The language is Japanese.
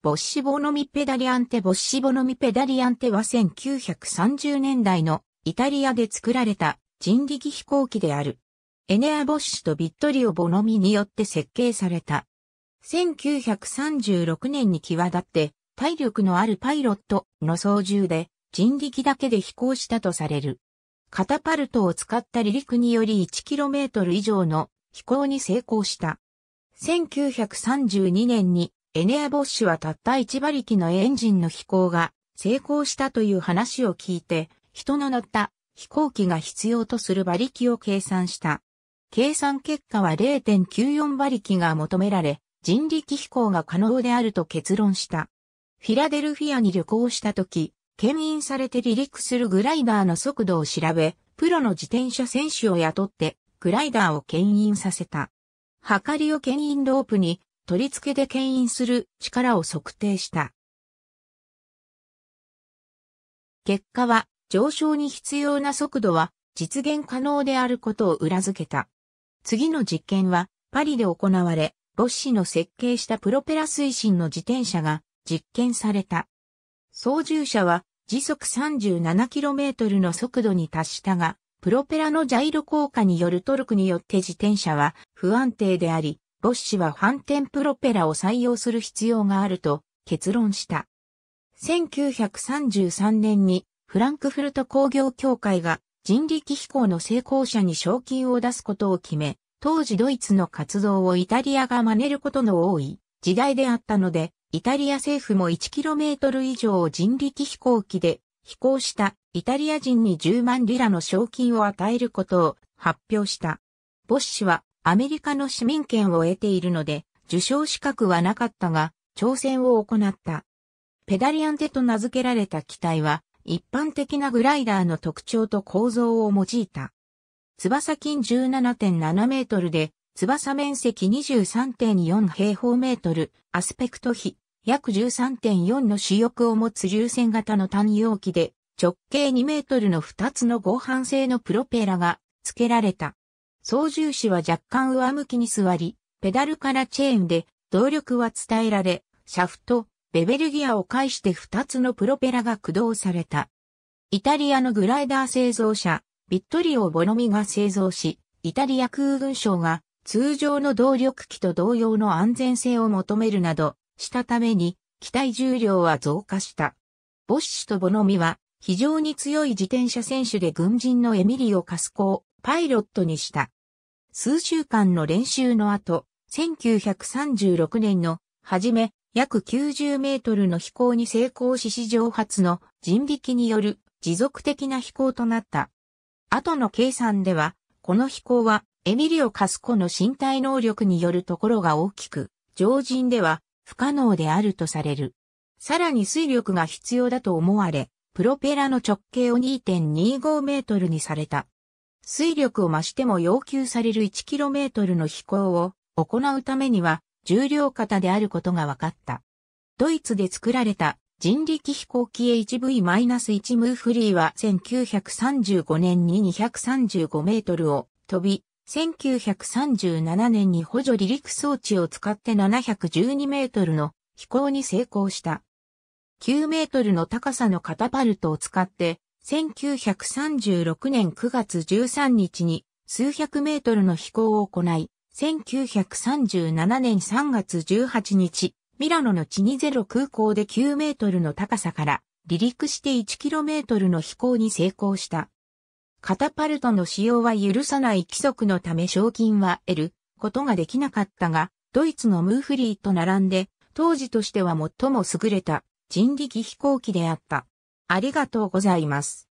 ボッシボノミペダリアンテボッシボノミペダリアンテは1930年代のイタリアで作られた人力飛行機である。エネア・ボッシュとビットリオ・ボノミによって設計された。1936年に際立って体力のあるパイロットの操縦で人力だけで飛行したとされる。カタパルトを使った離陸により 1km 以上の飛行に成功した。1932年にエネア・ボッシュはたった1馬力のエンジンの飛行が成功したという話を聞いて、人の乗った飛行機が必要とする馬力を計算した。計算結果は0.94馬力が求められ、人力飛行が可能であると結論した。フィラデルフィアに旅行した時、牽引されて離陸するグライダーの速度を調べ、プロの自転車選手を雇ってグライダーを牽引させた。はかりを牽引ロープに取り付けで牽引する力を測定した。結果は上昇に必要な速度は実現可能であることを裏付けた。次の実験はパリで行われ、ボッシの設計したプロペラ推進の自転車が実験された。操縦者は時速 37km の速度に達したが、プロペラのジャイロ効果によるトルクによって自転車は不安定であり、ボッシは反転プロペラを採用する必要があると結論した。1933年にフランクフルト工業協会が人力飛行の成功者に賞金を出すことを決め、当時ドイツの活動をイタリアが真似ることの多い時代であったので、イタリア政府も 1km 以上を人力飛行機で飛行したイタリア人に10万リラの賞金を与えることを発表した。ボッシュはアメリカの市民権を得ているので、受賞資格はなかったが、挑戦を行った。ペダリアンテと名付けられた機体は、一般的なグライダーの特徴と構造を用いた。翼金17.7メートルで、翼面積23.4平方メートル、アスペクト比約13.4の主翼を持つ流線型の単容機で、直径2メートルの2つの合板製のプロペラが付けられた。操縦士は若干上向きに座り、ペダルからチェーンで動力は伝えられ、シャフト、ベベルギアを介して2つのプロペラが駆動された。イタリアのグライダー製造者、ビットリオ・ボノミが製造し、イタリア空軍省が通常の動力機と同様の安全性を求めるなどしたために、機体重量は増加した。ボッシュとボノミは非常に強い自転車選手で軍人のエミリオ・カスコをパイロットにした。数週間の練習の後、1936年の初め、約90メートルの飛行に成功し史上初の人力による持続的な飛行となった。後の計算では、この飛行はエミリオ・カスコの身体能力によるところが大きく、常人では不可能であるとされる。さらに水力が必要だと思われ、プロペラの直径を2.25メートルにされた。水力を増しても要求される 1km の飛行を行うためには重量型であることが分かった。ドイツで作られた人力飛行機 HV-1 ムーフリーは1935年に235メートルを飛び、1937年に補助離陸装置を使って712メートルの飛行に成功した。9メートルの高さのカタパルトを使って1936年9月13日に数百メートルの飛行を行い、1937年3月18日、ミラノのチニゼロ空港で9メートルの高さから離陸して1キロメートルの飛行に成功した。カタパルトの使用は許さない規則のため賞金は得ることができなかったが、ドイツのムーフリーと並んで、当時としては最も優れた人力飛行機であった。ありがとうございます。